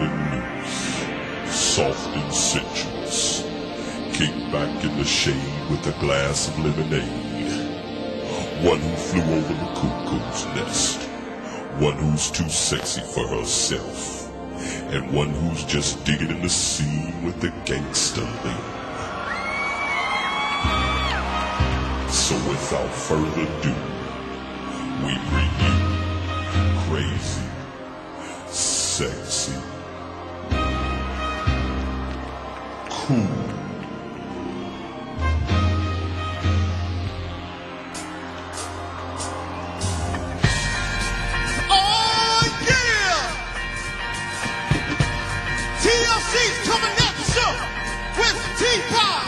loose, soft and sensuous. Kick back in the shade with a glass of lemonade. One who flew over the cuckoo's nest. One who's too sexy for herself. And one who's just digging in the scene with the gangster lean. So without further ado, we bring you crazy sexy. Hmm. Oh, TLC's coming at you show with T-Pop.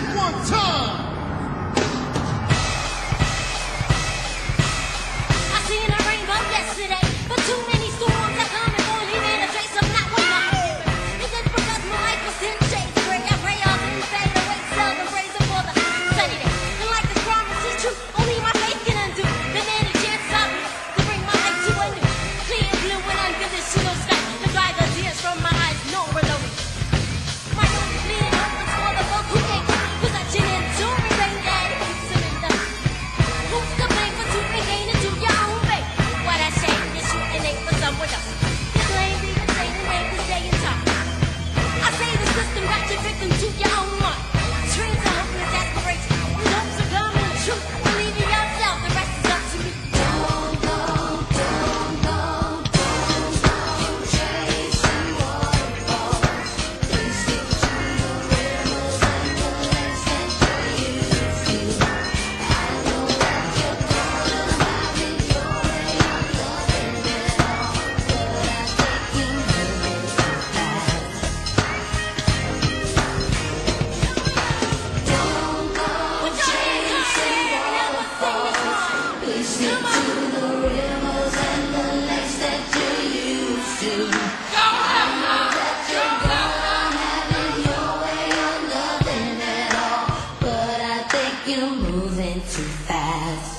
at one time. too fast.